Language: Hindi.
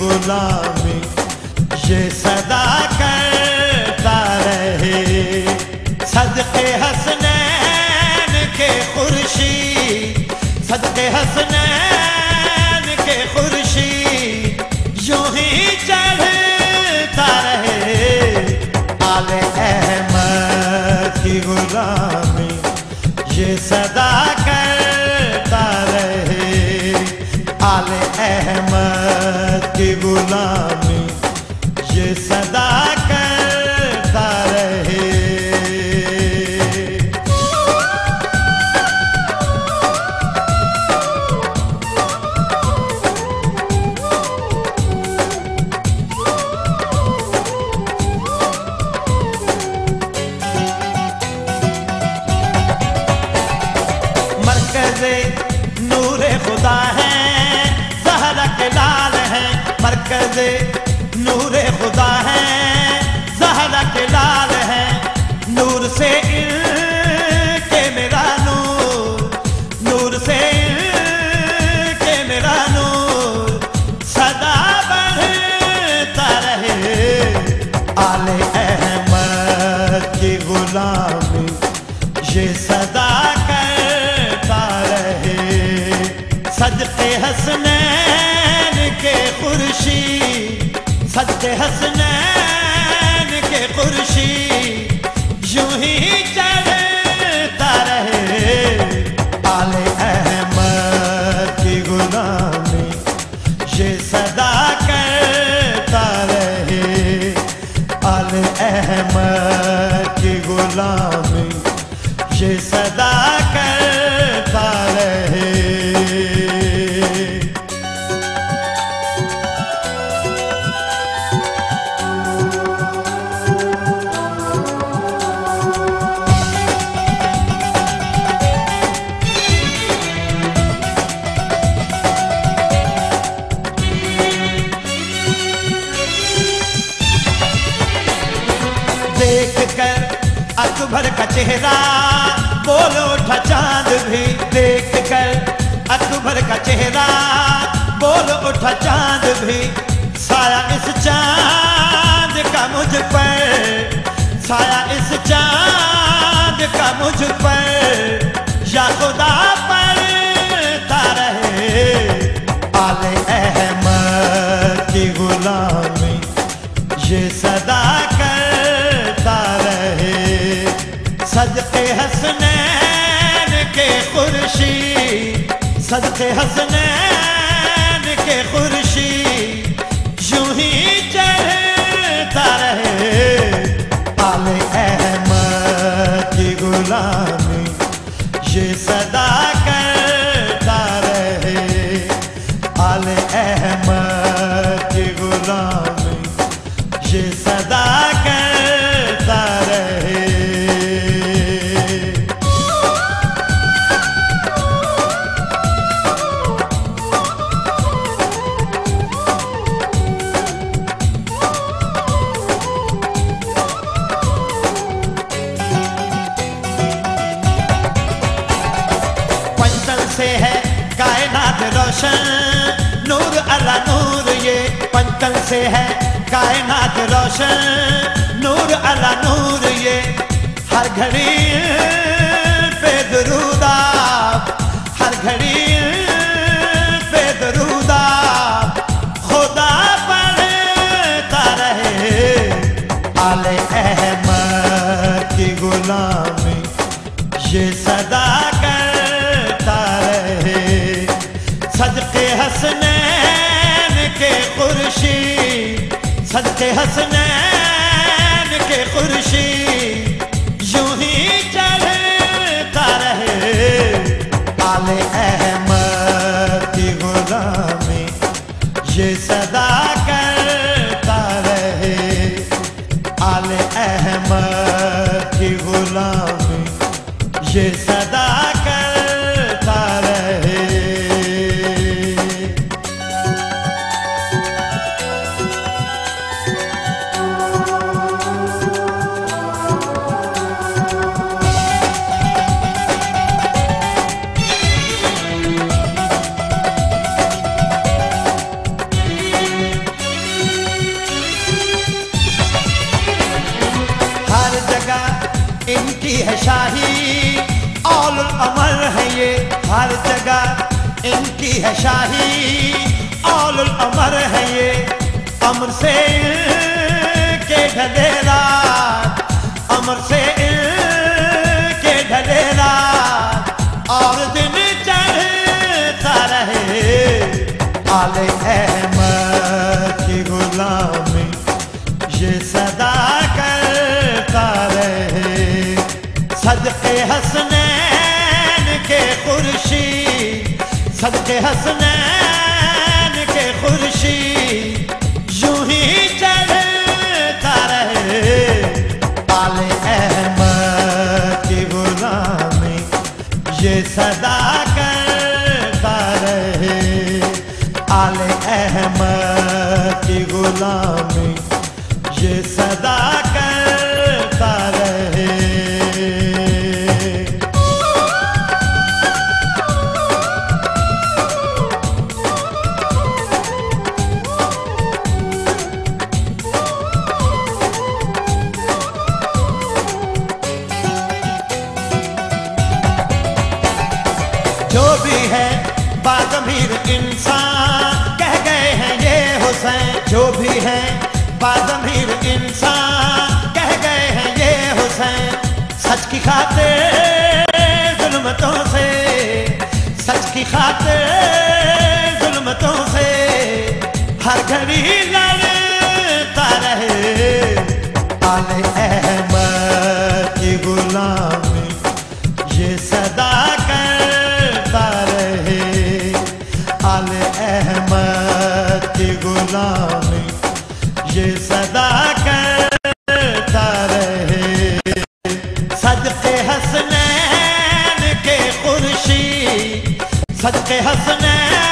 गुलामी ये सदा ये सदा करता रहे। मरकज नूर खुदा है जहरा के लाल है। मरकज जहरा के लाल है। नूर से के मेरा नूर। नूर से के मेरा नूर। सदा बढ़ता रहे। आले अहमद की गुलामी ये सदा करता रहे। सदके हसनैन के खुर्शी सदके हसनैन के खुर्शी यूँ ही चढ़ता रहे। आले अहमद की गुलामी ये सदा करता रहे। आले अहमद की गुलामी ये सदा चेहरा, बोलो उठा चाँद भी देख कर अकबर का चेहरा, बोलो उठा चाँद भी साया इस चाँद का मुझ पर, साया इस चाँद का मुझ पर। खुर्शी, सदके हसनैन के खुर्शी, यूँ ही चढ़ता रहे पाले अहमद की गुलामी। ये सदा नूर अला नूर, ये पंचल से है कायनात रोशन। नूर अला नूर, ये हर घड़ी पे दरूदा। हर घड़ी सदके हसनैन शाही। औल अमर है ये हर जगह, इनकी है शाही। औल अमर है ये अमर से सदके हसनैन के खुर्शी, सदके हसनैन के खुर्शी, यूँ ही चलता रहे आले अहमद की गुलामी, ये सदा करता रहे। आले अहमद की गुलामी जो भी है, बाजमीर इंसान। कह गए हैं ये हुसैन, जो भी है, बाजमीर इंसान। कह गए हैं ये हुसैन, सच की खातिर जुल्मतों से। सच की खातिर जुल्मतों से। हर घड़ी लड़ता रहे। आले अहमद की गुलामी, ये सदा सदके हसनैन